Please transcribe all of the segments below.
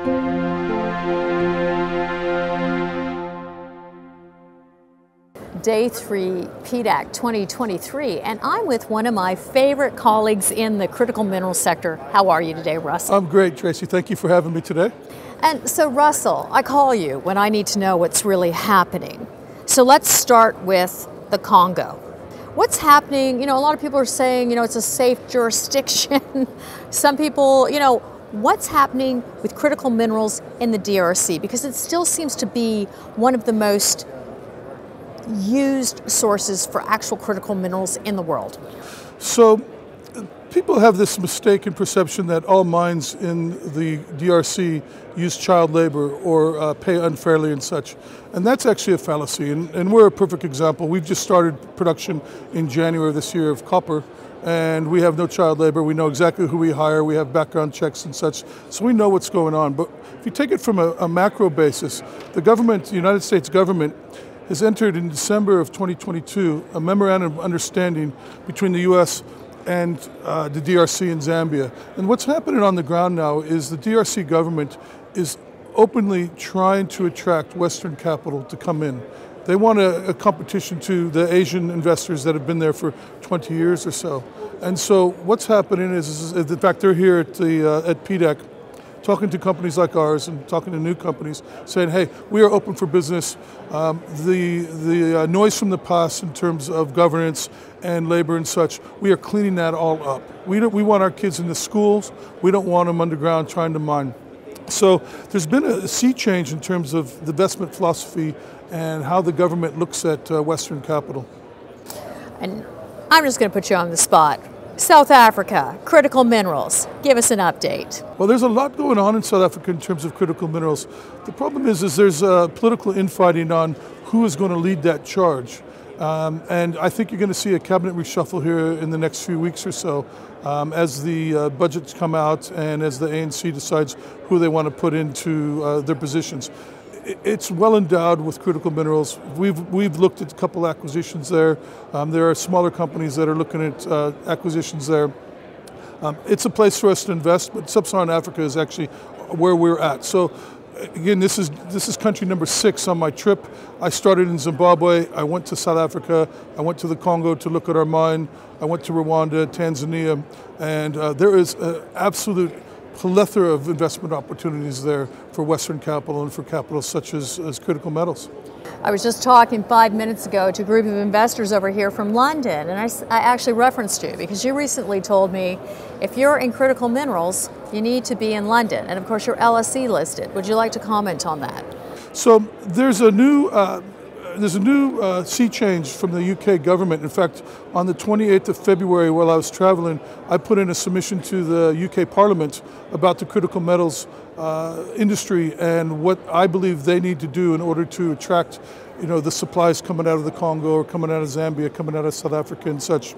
Day 3 PDAC 2023, and I'm with one of my favorite colleagues in the critical mineral sector. How are you today, Russell? I'm great, Tracy. Thank you for having me today. And so, Russell, I call you when I need to know what's really happening. So let's start with the Congo. What's happening? You know, a lot of people are saying, you know, it's a safe jurisdiction. Some people, you know, what's happening with critical minerals in the DRC? Because it still seems to be one of the most used sources for actual critical minerals in the world? So, people have this mistaken perception that all mines in the DRC use child labor or uh, pay unfairly and such. And that's actually a fallacy. And, and, we're a perfect example. We've just started production in January of this year of copper. And we have no child labor. We know exactly who we hire. We have background checks and such. So we know what's going on. But if you take it from a, a macro basis, the government, the United States government, has entered in December of 2022 a memorandum of understanding between the U.S. and uh, the DRC and Zambia. And what's happening on the ground now is the DRC government is openly trying to attract Western capital to come in. They want a, a, competition to the Asian investors that have been there for 20 years or so. And so what's happening is, is in fact, they're here at, the, uh, at PDAC talking to companies like ours and talking to new companies, saying, hey, we are open for business. Um, the the uh, noise from the past in terms of governance and labor and such, we are cleaning that all up. We, we want our kids in the schools. We don't want them underground trying to mine. So there's been a sea change in terms of the investment philosophy and how the government looks at uh, Western capital. And I'm just going to put you on the spot. South Africa, critical minerals. Give us an update. Well, there's a lot going on in South Africa in terms of critical minerals. The problem is, is there's uh, political infighting on who is going to lead that charge. Um, and I think you're going to see a cabinet reshuffle here in the next few weeks or so um, as the uh, budgets come out and as the ANC decides who they want to put into uh, their positions it's well endowed with critical minerals. We've, we've looked at a couple acquisitions there. Um, there are smaller companies that are looking at uh, acquisitions there. Um, it's a place for us to invest, but sub-Saharan Africa is actually where we're at. So again, this is, this is country number six on my trip. I started in Zimbabwe, I went to South Africa, I went to the Congo to look at our mine, I went to Rwanda, Tanzania, and uh, there is absolute plethora of investment opportunities there for Western capital and for capital such as, as critical metals. I was just talking five minutes ago to a group of investors over here from London, and I, I, actually referenced you because you recently told me if you're in critical minerals, you need to be in London. And of course, you're LSE listed. Would you like to comment on that? So there's a new uh, there's a new uh, sea change from the UK government. In fact, on the 28th of February, while I was traveling, I put in a submission to the UK Parliament about the critical metals uh, industry and what I believe they need to do in order to attract, you know, the supplies coming out of the Congo or coming out of Zambia, coming out of South Africa and such.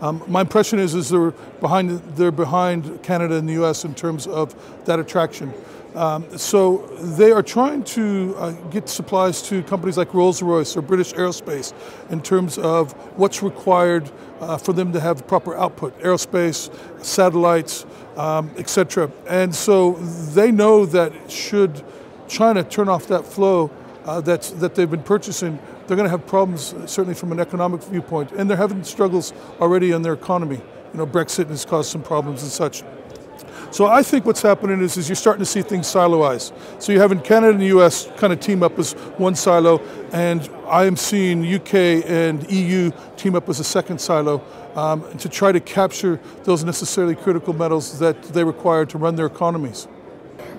Um, my impression is, is they're behind, they're behind Canada and the U.S. in terms of that attraction. Um, so they are trying to uh, get supplies to companies like Rolls-Royce or British Aerospace in terms of what's required uh, for them to have proper output, aerospace, satellites, um, etc. And so they know that should China turn off that flow uh, that's, that they've been purchasing, they're going to have problems, certainly from an economic viewpoint. And they're having struggles already in their economy. You know, Brexit has caused some problems and such. So I think what's happening is, is you're starting to see things siloize. So you're having Canada and the US kind of team up as one silo, and I am seeing UK and EU team up as a second silo um, to try to capture those necessarily critical metals that they require to run their economies.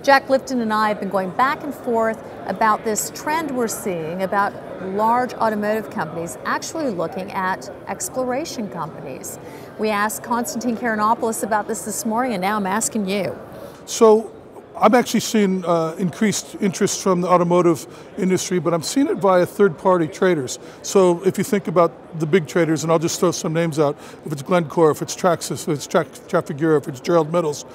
Jack Lifton and I have been going back and forth about this trend we're seeing about large automotive companies actually looking at exploration companies. We asked Constantine Karayannopoulos about this this morning, and now I'm asking you. So, I'm actually seeing uh, increased interest from the automotive industry, but I'm seeing it via third-party traders. So if you think about the big traders, and I'll just throw some names out, if it's Glencore, if it's Traxys, if it's Trafigura, if it's Gerald Metals,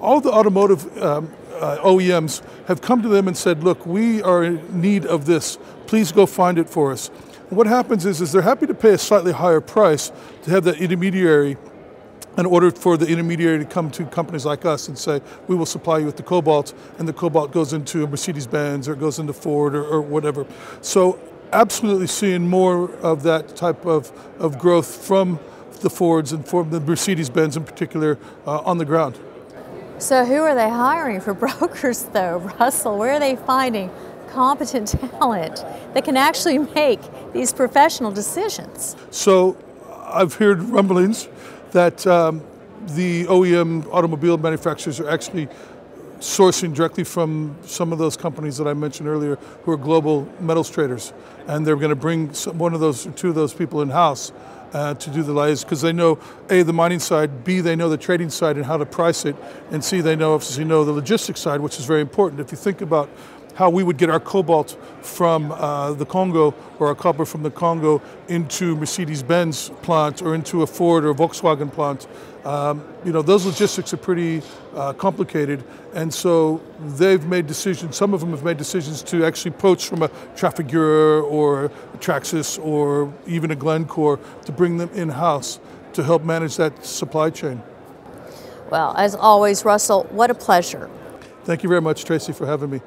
all the automotive um, uh, OEMs have come to them and said, look, we are in need of this. Please go find it for us. And what happens is, is they're happy to pay a slightly higher price to have that intermediary in order for the intermediary to come to companies like us and say, we will supply you with the cobalt, and the cobalt goes into a Mercedes Benz or it goes into Ford or, or, whatever. So, absolutely seeing more of that type of, of growth from the Fords and from the Mercedes Benz in particular uh, on the ground. So, who are they hiring for brokers, though, Russell? Where are they finding competent talent that can actually make these professional decisions? So, I've heard rumblings that um, the OEM automobile manufacturers are actually sourcing directly from some of those companies that I mentioned earlier who are global metals traders. And they're going to bring some, one of those, two of those people in house uh, to do the layers because they know A, the mining side, B, they know the trading side and how to price it, and C, they know, obviously, know the logistics side, which is very important. If you think about how we would get our cobalt from uh, the Congo or our copper from the Congo into Mercedes-Benz plant or into a Ford or Volkswagen plant. Um, you know, those logistics are pretty uh, complicated, and so they've made decisions. Some of them have made decisions to actually poach from a Trafigura or a Traxys or even a Glencore to bring them in-house to help manage that supply chain. Well, as always, Russell, what a pleasure. Thank you very much, Tracy, for having me.